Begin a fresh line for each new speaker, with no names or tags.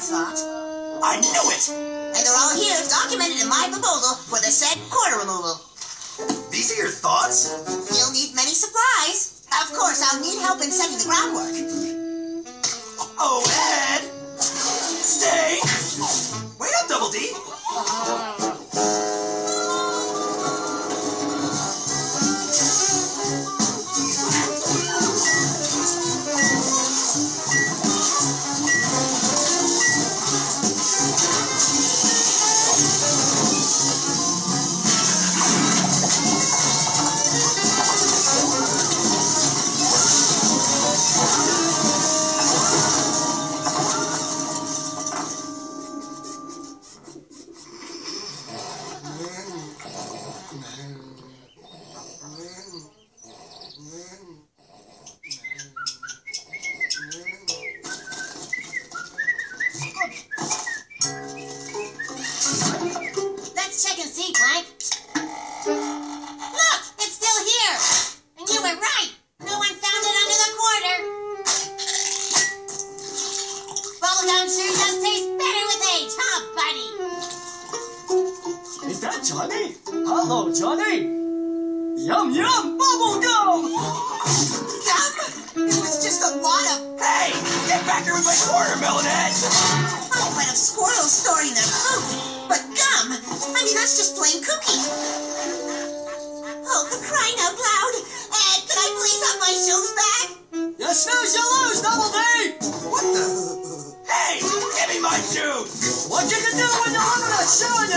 thought.
I knew it!
And they're all here, documented in my proposal for the said quarter removal.
These are your thoughts?
You'll need many supplies. Of course, I'll need help in setting the groundwork. Let's check and see, Plank. Look, it's still here. And you were right. No one found it under the quarter. Sure does taste better with age, huh, buddy?
Is that Jonny? Hello, Jonny. Yum yum bubblegum!
Gum? Gum? It was just a wad of
Hey! Get back here with my watermelon, Ed!
I went of squirrels storing their food. But gum? I mean, that's just plain cookie. Oh, for crying out loud. Ed, can I please have my shoes back?
You snooze, you lose, Double D!
What the? Hey! Give me my shoe!
What you can do when you're under that shoe and